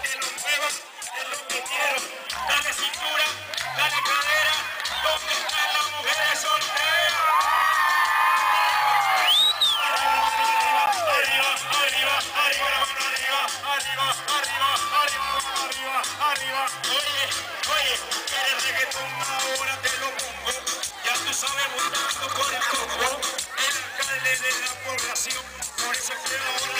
pa' que lo muevan, es lo que. Dale cintura, dale cadera, ¿dónde están las mujeres solteras? Arriba, arriba, arriba, arriba, arriba, arriba, arriba, la mano arriba, arriba. Oye, oye, quieres reggaetón ahora te lo pongo. Ya tú sabes votando por el combo. El alcalde de la población, por eso quiero ahora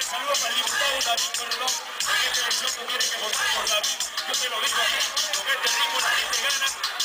y señora. Con este reggaetón. También el saludo para el diputado David. En esta elección tú tienes que votar por David. Yo te lo digo aquí. Con este ritmo la gente gana.